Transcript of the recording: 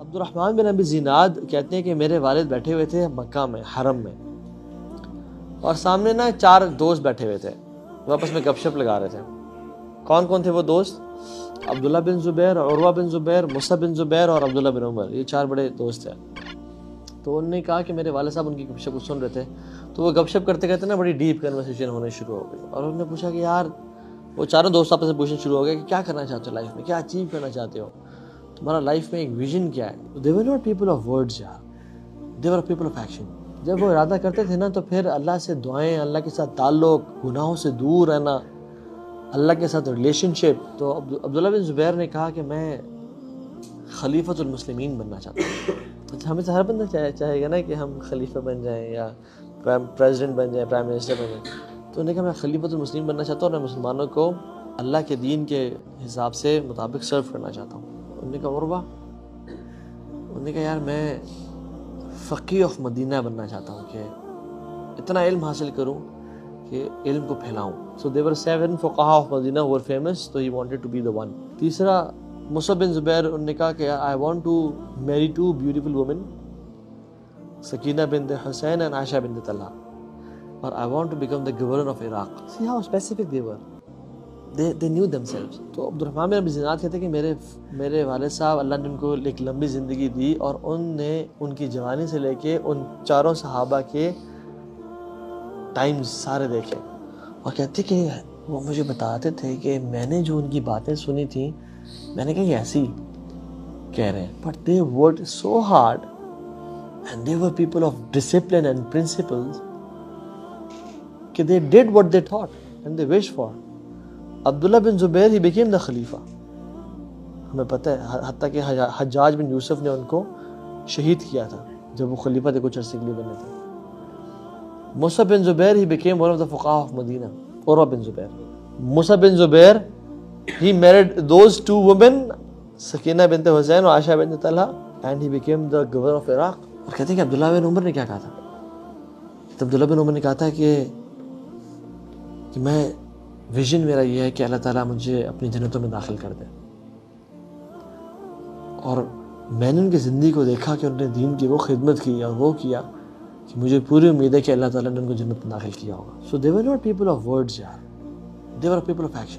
अब्दुलरहमान बिन अबी जिनाद कहते हैं कि मेरे वालिद बैठे हुए थे मक्का में, हरम में। और सामने ना चार दोस्त बैठे हुए थे, वो आपस में गपशप लगा रहे थे। कौन कौन थे वो दोस्त? अब्दुल्ला बिन ज़ुबैर, उर्वा बिन ज़ुबैर, मुसा बिन ज़ुबैर और अब्दुल्ला बिन उमर। ये चार बड़े दोस्त हैं। तो उन्होंने कहा कि मेरे वाले साहब उनकी गपशप सुन रहे थे। तो वो गपशप करते करते ना बड़ी डीप कन्वर्सेशन होने शुरू हो गई। और उन्होंने पूछा कि यार, वो चारों दोस्त आपस में पूछना शुरू हो गए कि क्या करना चाहते हो लाइफ में? क्या अचीव करना चाहते हो? तुम्हारा लाइफ में एक विजन क्या है? They were not people of words यार। They were people of action जब वो इरादा करते थे ना तो फिर अल्लाह से दुआएँ, अल्लाह के साथ ताल्लुक, गुनाहों से दूर रहना, अल्लाह के साथ रिलेशनशिप तो अब्दुल्ला बिन ज़ुबैर ने कहा कि मैं खलीफतुलमसलिमीन बनना चाहता हूँ। तो हमें हर बंदा चाहे, चाहेगा ना कि हम खलीफा बन जाएँ या प्रेसिडेंट बन जाए प्राइम मिनिस्टर बन जाए। तो उन्होंने कहा, मैं खलीफतुलमसलिम बनना चाहता हूँ और मैं मुसलमानों को अल्लाह के दीन के हिसाब से मुताबिक सर्व करना चाहता हूँ। उन्होंने कहा, और वाह। उन्होंने कहा, यार, मैं फ़की ऑफ़ मदीना बनना चाहता हूँ कि इतना इल्म हासिल करूँ कि इल्म को फैलाऊँ। सो देवर सेवन फ़ुकाहा ऑफ़ मदीना वर फ़ेमस तो he wanted to be the one तीसरा मुसब बिन ज़ुबैर उन्होंने कहा कि I want to marry two beautiful women Sakina bin the Hussain and Ayesha bin Tala और I want to become the governor of Iraq see how specific they were they they knew themselves तो Abdulrahman बिन जिनाद कहते हैं कि मेरे मेरे वाले साहब, अल्लाह ने उनको एक लंबी ज़िंदगी दी और उनने, उनकी जवानी से लेके उन चारों सहाबा के टाइम्स सारे देखे। और कहते कि वो मुझे बताते थे कि मैंने जो उनकी बातें सुनी थी, मैंने कहा ऐसी कह रहे हैं। But they worked so hard and they were people of discipline and principles कि they did what they thought and they wish for Abdullah bin Zubair he became the खलीफा। हमें पता है हती कि हजाज बिन यूसुफ ने उनको शहीद किया था, जब वो खलीफा थे कुछ अरसे के लिए बने थे। Musa bin Zubair he became one of the फुका of Medina Urwa bin Zubair. Musa bin Zubair he married those two women Sakina bin Hussain और Aisha bin Talha and he became the governor of Iraq और कहते हैं कि अब्दुल्ला बिन उमर ने क्या कहा था? तो अब्दुल्ला बिन उमर ने कहा था कि कि मैं विजन मेरा ये है कि अल्लाह ताला मुझे अपनी जन्नतों में दाखिल कर दे। और मैंने उनकी ज़िंदगी को देखा कि उन्होंने दीन की वो खिदमत की और वो किया कि मुझे पूरी उम्मीद है कि अल्लाह ताला ने उनको जन्नत में दाखिल किया होगा। So they were not people of words यार। They were people of action